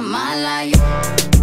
mala yo.